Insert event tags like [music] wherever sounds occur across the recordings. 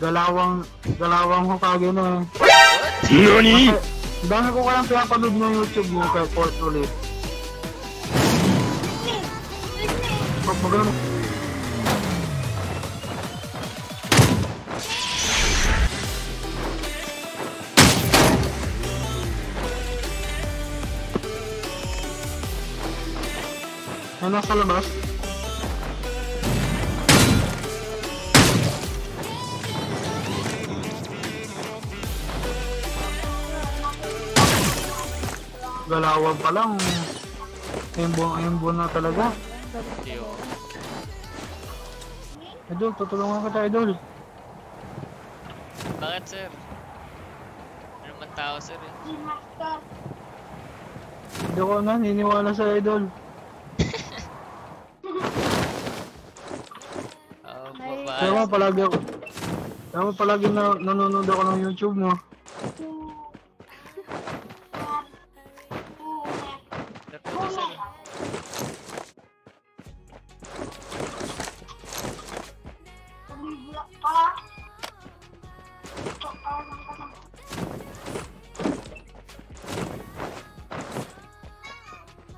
Galawang, galawang Hokage na eh. NANI?! Dami ko kayang pinapanood ng YouTube mo kay Fort ulit. Pag magano Ay, nasa labas? Galawag pa lang. Ayun buwan na talaga. Oh. Idol, tutulungan kita, Idol. Bakit sir? Ano man tao sir eh? Hindi ko na, niniwala sa Idol. May- Kaya mo palagi ako. Kaya mo palagi na, nanonood ako ng YouTube mo.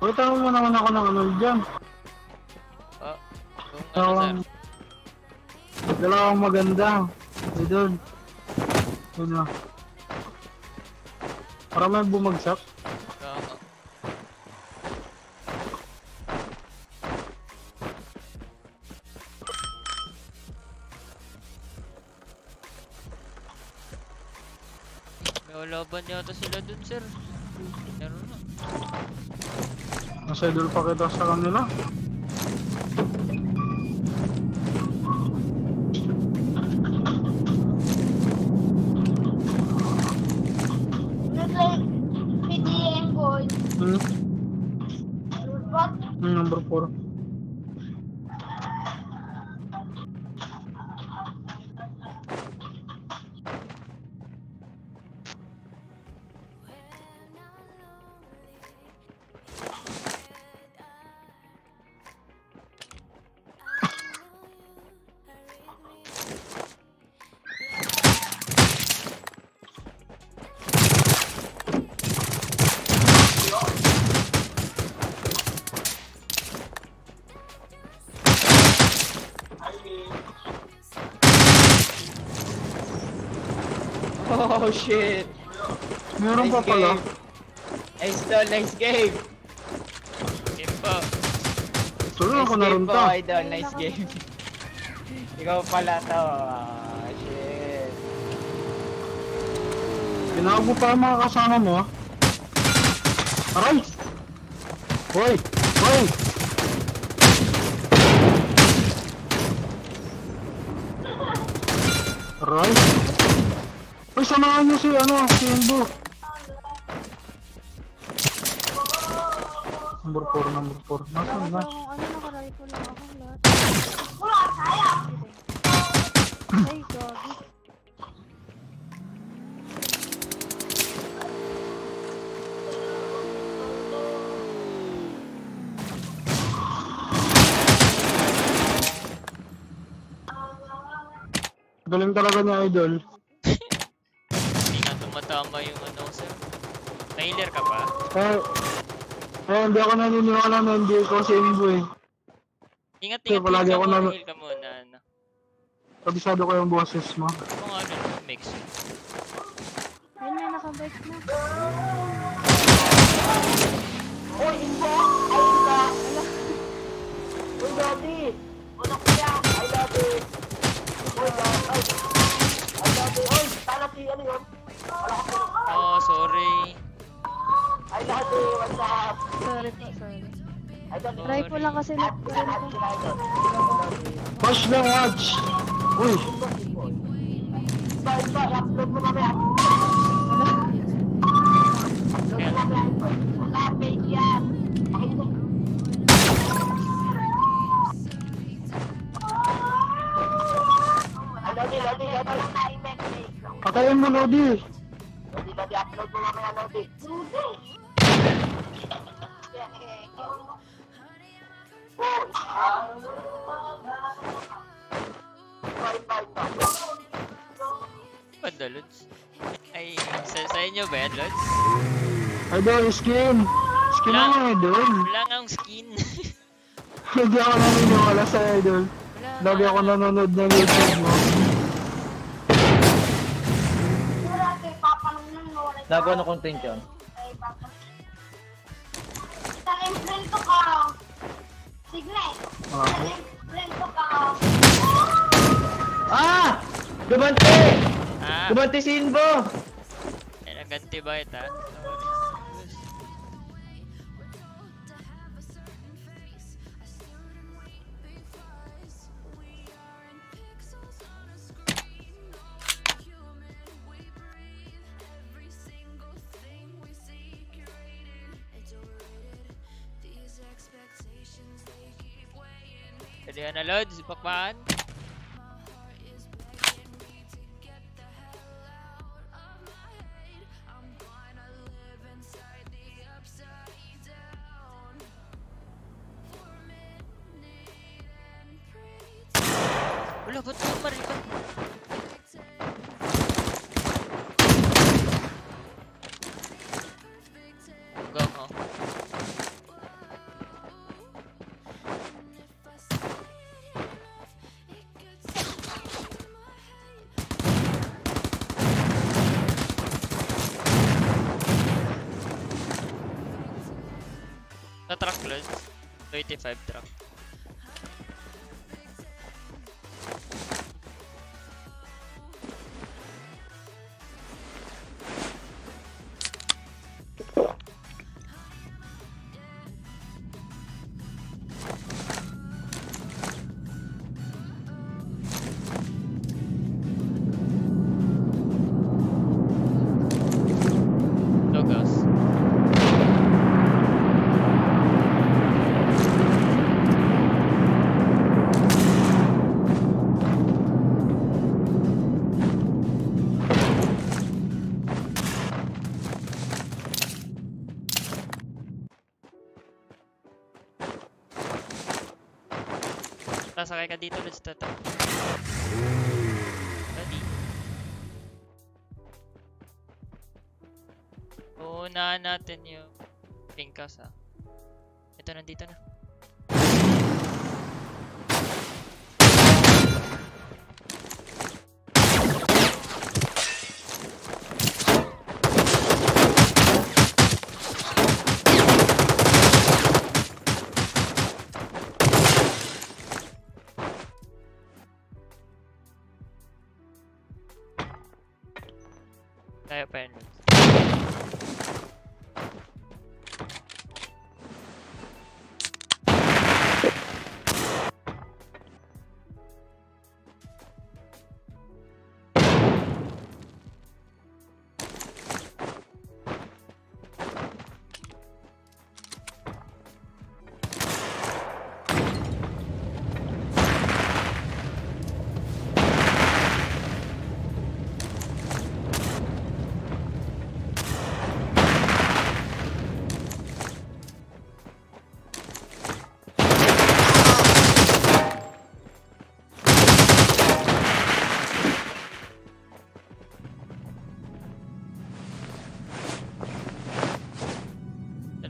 Pakita mo naman ako ng ano dyan. Oh, ano? Dalawang, dalawang maganda. Idol. Yun na. Para may bumagsak. Oo. May ulaban yata sila dun sir. Meron. Nasa idol pa kita sa kanila. Oh shit! Meron pa Nice pala. game. Nice to, nice game! Game po. Tulungan Nice ko na rin game po, idol. Nice game. [laughs] Ikaw pala to. Ah, shit. Tinawag mo pa mga kasama mo. ah. Aray! Hoy! Hoy! Aray! Uy, samahan niyo si ano, si Imbo. Number 4, number 4. Nasaan na? Kung ano naka-rifle lang ako lahat. Ay, gagi. Galing talaga niya, idol. Nga tumatama yung ano sir. Nailer ka pa? Eh, eh, hindi ako naniniwala na hindi ko si Imbo eh. Ingat, ingat, palagi ingat ako mo. na- Heal ka muna. Ano. Kabisado ko yung boses mo. Kung ano, mix. Ayun na, nakabike na. Uy, Imbo! Ay, Imbo! Uy, Lodi! Unak ko yan! Ay, Lodi! Uy, Lodi! Ay, Lodi! Uy, si ano yun? Oh, sorry. Ay, Lodi! What's up? Sorry po, sorry. Lodi! Rifle lang kasi na Lahat. Watch lang, watch! Uy! Patayin mo, Lodi, ganda, Lods. Ay, sa, sa inyo ba yan, Lods? Idol, skin! Skin Wala. ako, idol. Wala nga ang skin. [laughs] Hindi ako naniniwala sa idol. Lagi ako nanonood ng YouTube mo. Nagawa na content yun. Imprento ka. Signe. Ah. Isang imprento ka. Ah! Gumante! Ah, Gumante si Inbo! ay, naganti ba ito? Ka na, Lods. Pakpaan. Wala, ba't mo maripan? Sa truck, Lods. 25 truck. Sasakay ka dito ulit sa tato. Ready? Uunahan natin yung pingkas ha. Ito, nandito na. Kaya pa yun.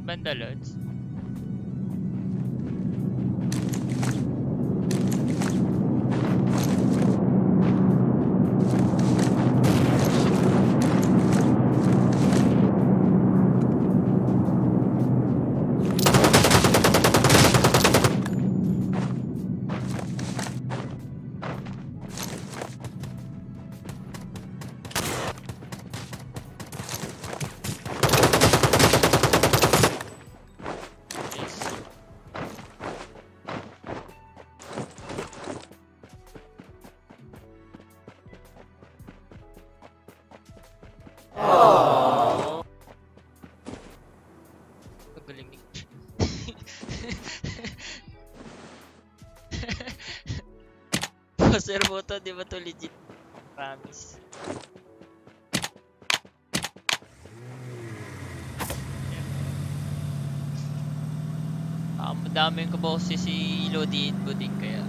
Saan Poster mo to, di ba to legit? Promise. Ah, madaming kaboses si Lodi Buding kaya.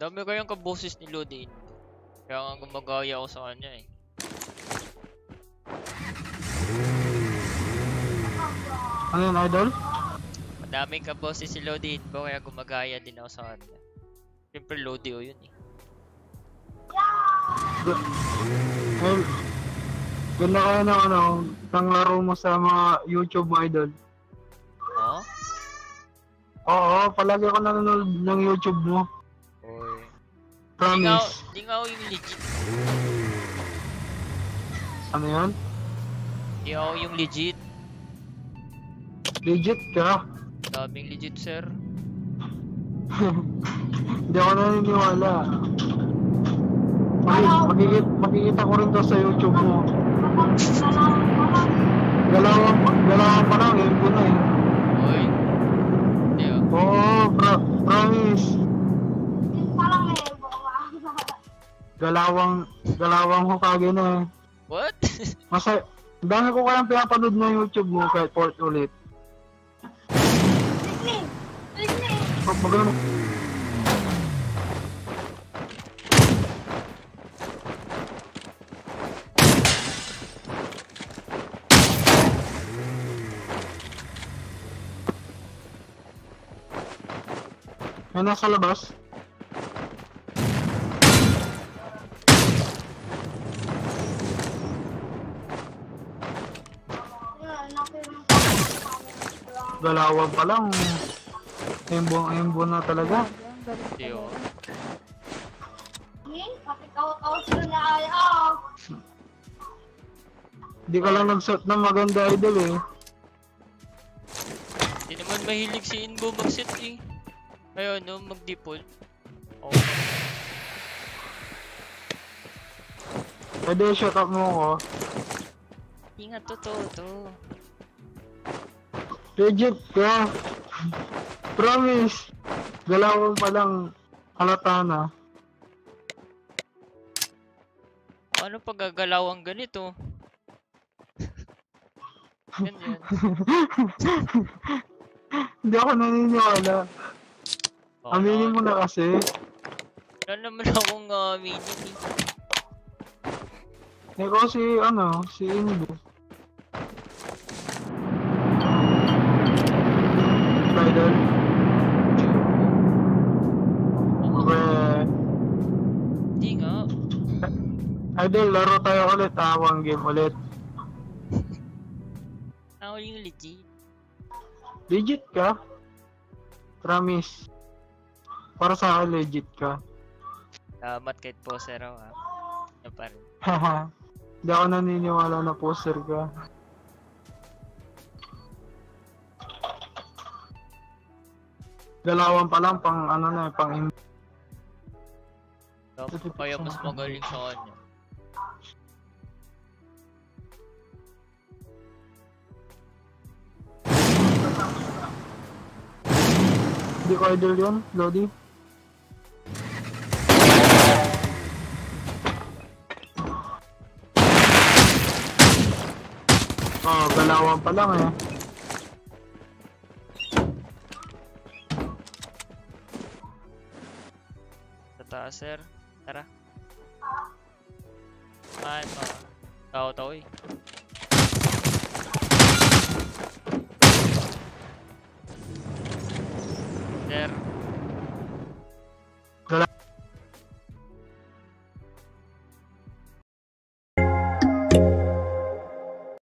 Dami kayang kaboses ni Lodi. Kaya nga gumagaya ako sa kanya eh. Ano yun, idol? Madaming kaboses si Lodi ko kaya gumagaya din ako sa kanya. Siyempre Lodi o yun eh. Well, ganda kaya ng ano, ng laro mo sa mga YouTube idol. Oh? Oo, palagi ako nanonood ng YouTube mo. Oy. Promise. di nga ako yung legit. Ano yan? Di ako yung legit. Legit ka. Daming legit sir. Hindi ako naniniwala. Maki- makikita, makikita ko rin to sa YouTube mo. Galawan, galawan pa lang, yun ko na eh. Oy. Hindi oh. Oo, pro- promise. Galawang, [laughs] galawang Hokage na eh. What? [laughs] Masaya, ang dami ko kayang pinapanood na YouTube mo kahit port ulit. Pag magano May nasa labas? Galawan pa lang. Embo, embo na talaga. Hindi oh. Di ka lang nag-set ng maganda idol eh. Hindi naman mahilig si Inbo mag-set eh. Ayun no, mag-default. Oh. Pwede shut up mo ko. Hindi nga totoo to. Legit ka. Promise. Galawan pa lang. Halata na. Paano pag gagalaw ang ganito? [laughs] Hindi ako naniniwala. Oh, Aminin mo na kasi. Wala naman akong uh, aminin eh. Ikaw si ano, si Inbo. Idol. Pre. Hindi nga. Idol, laro tayo ulit. Awang game ulit. [laughs] Ako yung legit. Legit ka? Promise. Para sa akin, legit ka. Salamat kahit poser ako ha. Yan pa rin. Haha. [laughs] Hindi ako naniniwala na poster ka. Galawan pa lang pang ano na eh, pang im- Tapos kaya mas magaling sa kanya. Hindi ko idol yun, Lodi. Oh, galawan pa lang eh. Sa sir. Tara. Ah, ito. Tao-tao eh. Sir.